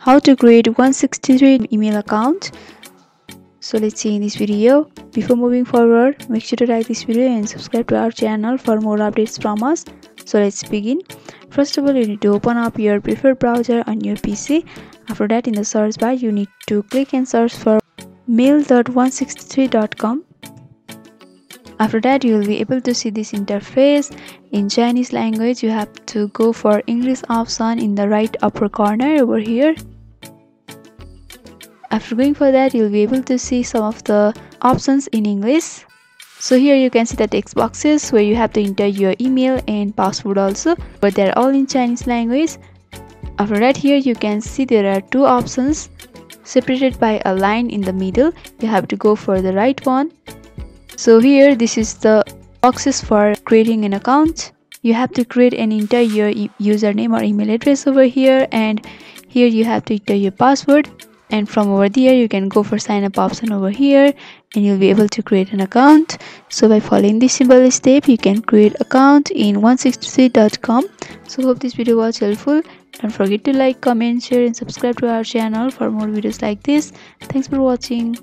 how to create 163 email account. So let's see in this video. Before moving forward make sure to like this video and subscribe to our channel for more updates from us. So let's begin. First of all you need to open up your preferred browser on your pc after that in the search bar you need to click and search for mail.163.com after that you will be able to see this interface. In chinese language you have to go for english option in the right upper corner over here. After going for that you'll be able to see some of the options in english. So here you can see the text boxes where you have to enter your email and password also but they're all in chinese language. After that here you can see there are two options separated by a line in the middle. You have to go for the right one so here this is the boxes for creating an account. You have to create an enter your e username or email address over here and here you have to enter your password. And from over there you can go for sign up option over here and you'll be able to create an account. So by following this simple step you can create account in 163.com so hope this video was helpful. Don't forget to like comment share and subscribe to our channel for more videos like this. Thanks for watching